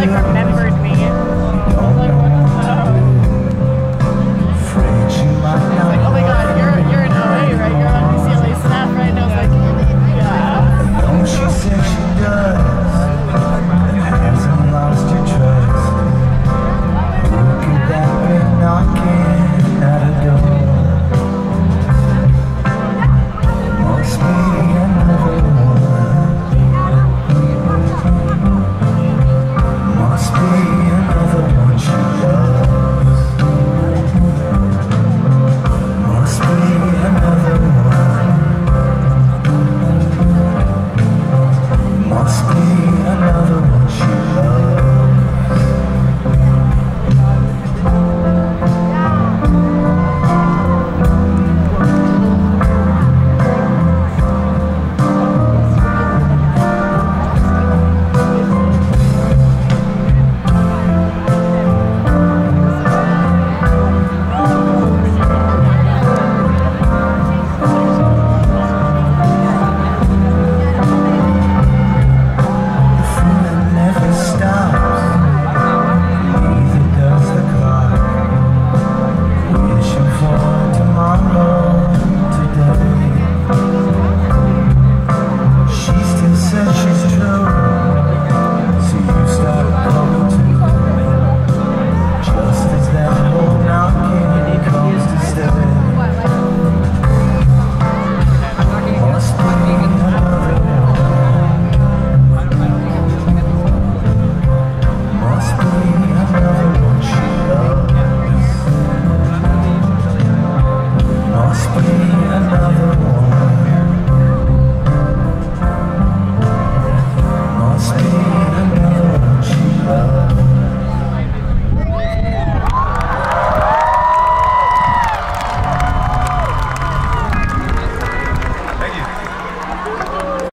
like our